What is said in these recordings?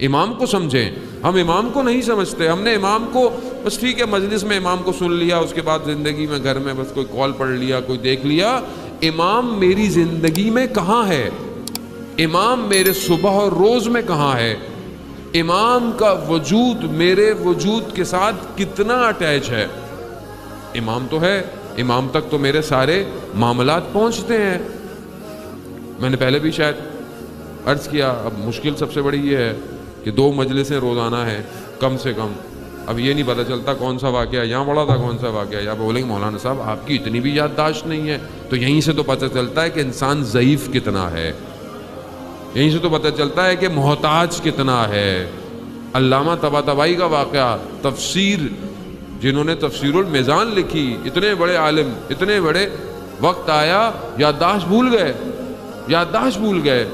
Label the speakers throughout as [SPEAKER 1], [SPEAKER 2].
[SPEAKER 1] इमाम को समझें। हम इमाम को नहीं समझते। हमने इमाम को, बस ठीक है, मजलिस में इमाम को सुन लिया, उसके बाद ज़िंदगी में घर में बस कोई कॉल पढ़ लिया, कोई देख लिया। इमाम मेरी ज़िंदगी में कहाँ है? इमाम मेरे सुबह और रोज़ में कहाँ है? इमाम का वजूद मेरे वजूद के साथ कितना अटैच है? इमाम तो है, इमाम तक तो मेरे सारे मामलात पहुँचते हैं। मैंने पहले भी शायद अर्ज़ किया, अब मुश्किल सबसे बड़ी ये है। कि दो मजलिसें रोज़ाना है, कम से कम। अब ये नहीं पता चलता कौन सा वाक़ यहाँ पड़ा था कौन सा वाक़ या बोलेंगे, मौलाना साहब, आपकी इतनी भी याददाश्त नहीं है। तो यहीं से तो पता चलता है कि इंसान ज़यीफ़ कितना है। यहीं से तो पता चलता है कि मोहताज कितना है। अल्लामा तबा तबाई का वाक़ तफसीर, जिन्होंने तफसीरुल मेज़ान लिखी, इतने बड़े आलिम, इतने बड़े वक्त आया, याददाश्त भूल गए, याददाश्त भूल गए।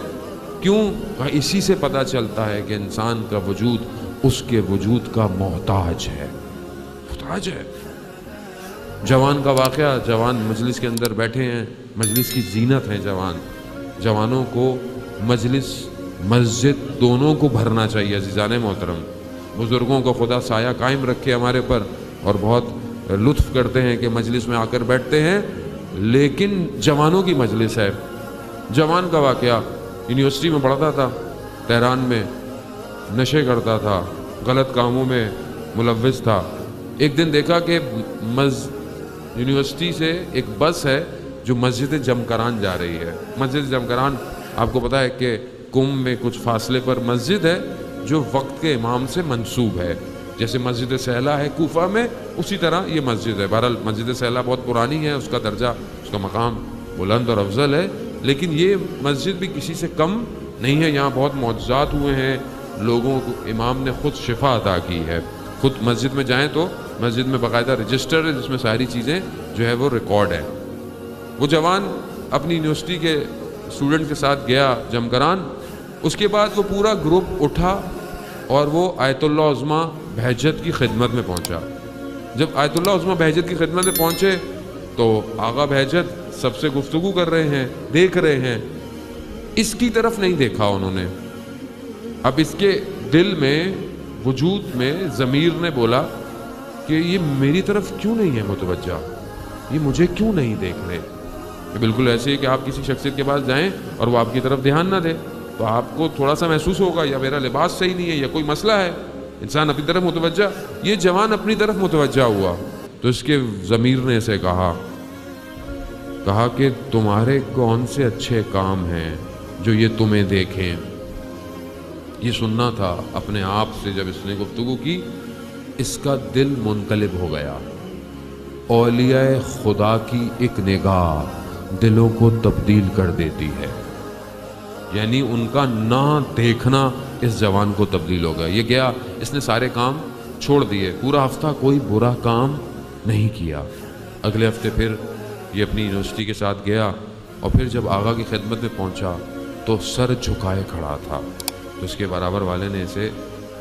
[SPEAKER 1] क्यों? इसी से पता चलता है कि इंसान का वजूद, उसके वजूद का मोहताज है। मोहताज है। जवान का वाक़ जवान मजलिस के अंदर बैठे हैं, मजलिस की जीनत है जवान। जवानों को मजलिस, मस्जिद दोनों को भरना चाहिए, अजीज़ान मोहतरम। बुज़ुर्गों को खुदा साया कायम रखे हमारे पर और बहुत लुत्फ़ करते हैं कि मजलिस में आकर बैठते हैं, लेकिन जवानों की मजलिस है। जवान का वाक़ यूनिवर्सिटी में पढ़ता था, तेहरान में, नशे करता था, गलत कामों में मुलविस था। एक दिन देखा कि मज यूनिवर्सिटी से एक बस है जो मस्जिद जमकरान जा रही है। मस्जिद जमकरान, आपको पता है कि कुंभ में कुछ फासले पर मस्जिद है जो वक्त के इमाम से मंसूब है। जैसे मस्जिद सहला है कोफा में, उसी तरह ये मस्जिद है। बहरहाल मस्जिद सहला बहुत पुरानी है, उसका दर्जा, उसका मकाम बुलंद और अफजल है। लेकिन ये मस्जिद भी किसी से कम नहीं है। यहाँ बहुत मुआजात हुए हैं। लोगों को, इमाम ने ख़ुद शिफा अदा की है। खुद मस्जिद में जाएँ तो मस्जिद में बाकायदा रजिस्टर है, जिसमें सारी चीज़ें जो है वो रिकॉर्ड है। वो जवान अपनी यूनिवर्सिटी के स्टूडेंट के साथ गया जमकरान। उसके बाद वो पूरा ग्रुप उठा और वो आयतुल्ला उज़मा बहजत की खिदमत में पहुँचा। जब आयतुल्ला उज़मा बहजत की खिदमत में पहुँचे तो आगा बहजत सबसे गुफ्तगु कर रहे हैं, देख रहे हैं। इसकी तरफ़ नहीं देखा उन्होंने। अब इसके दिल में, वजूद में ज़मीर ने बोला कि ये मेरी तरफ़ क्यों नहीं है मुतवजा ये मुझे क्यों नहीं देख रहे? बिल्कुल ऐसे ही कि आप किसी शख्सियत के पास जाएँ और वो आपकी तरफ़ ध्यान ना दे तो आपको थोड़ा सा महसूस होगा, या मेरा लिबास सही नहीं है, या कोई मसला है। इंसान अपनी तरफ़ मुतवजा ये जवान अपनी तरफ़ मुतवजा हुआ। तो इसके ज़मीर ने इसे कहा कहा कि तुम्हारे कौन से अच्छे काम हैं जो ये तुम्हें देखें? ये सुनना था अपने आप से जब इसने गुफ्तु की, इसका दिल मुनकलब हो गया। ओलिया खुदा की एक निगाह दिलों को तब्दील कर देती है। यानी उनका ना देखना इस जवान को तब्दील हो गया। ये गया इसने सारे काम छोड़ दिए? पूरा हफ़्ता कोई बुरा काम नहीं किया। अगले हफ़्ते फिर ये अपनी यूनिवर्सिटी के साथ गया और फिर जब आगा की खिदमत में पहुँचा तो सर झुकाए खड़ा था। तो उसके बराबर वाले ने इसे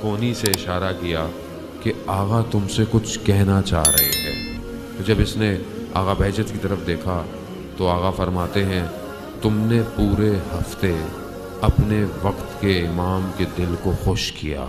[SPEAKER 1] कोनी से इशारा किया कि, आगा तुमसे कुछ कहना चाह रहे हैं। तो जब इसने आगा बहजत की तरफ़ देखा तो आगा फरमाते हैं, तुमने पूरे हफ़्ते अपने वक्त के इमाम के दिल को खुश किया।